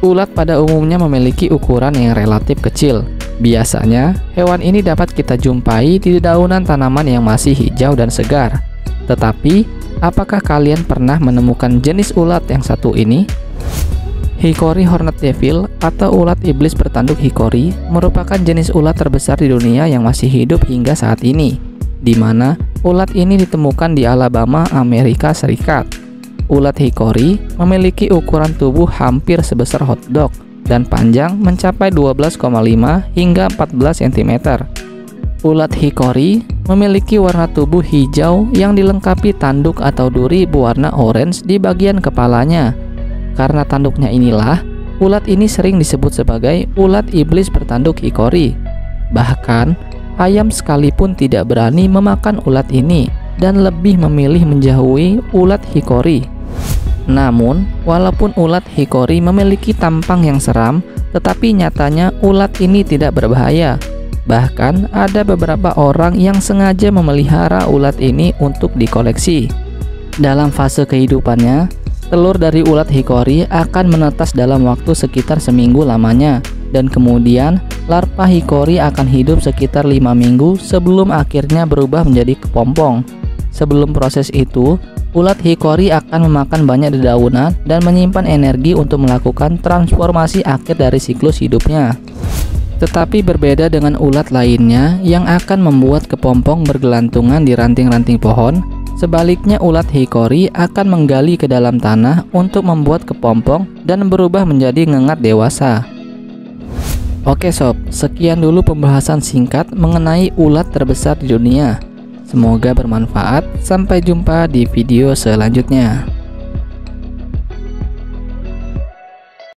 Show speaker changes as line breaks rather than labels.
Ulat pada umumnya memiliki ukuran yang relatif kecil. Biasanya, hewan ini dapat kita jumpai di dedaunan tanaman yang masih hijau dan segar. Tetapi, apakah kalian pernah menemukan jenis ulat yang satu ini? Hickory hornet devil atau ulat iblis bertanduk hickory merupakan jenis ulat terbesar di dunia yang masih hidup hingga saat ini, di mana ulat ini ditemukan di Alabama, Amerika Serikat. Ulat hickory memiliki ukuran tubuh hampir sebesar hotdog dan panjang mencapai 12,5 hingga 14 cm. Ulat hickory memiliki warna tubuh hijau yang dilengkapi tanduk atau duri berwarna orange di bagian kepalanya. Karena tanduknya inilah, ulat ini sering disebut sebagai ulat iblis bertanduk hickory. Bahkan, ayam sekalipun tidak berani memakan ulat ini dan lebih memilih menjauhi ulat hickory. Namun, walaupun ulat hikori memiliki tampang yang seram, tetapi nyatanya ulat ini tidak berbahaya. Bahkan ada beberapa orang yang sengaja memelihara ulat ini untuk dikoleksi. Dalam fase kehidupannya, telur dari ulat hikori akan menetas dalam waktu sekitar seminggu lamanya dan kemudian larva hikori akan hidup sekitar lima minggu sebelum akhirnya berubah menjadi kepompong. Sebelum proses itu, Ulat hikori akan memakan banyak dedaunan dan menyimpan energi untuk melakukan transformasi akhir dari siklus hidupnya. Tetapi berbeda dengan ulat lainnya yang akan membuat kepompong bergelantungan di ranting-ranting pohon, sebaliknya ulat hikori akan menggali ke dalam tanah untuk membuat kepompong dan berubah menjadi ngengat dewasa. Oke sob, sekian dulu pembahasan singkat mengenai ulat terbesar di dunia. Semoga bermanfaat. Sampai jumpa di video selanjutnya.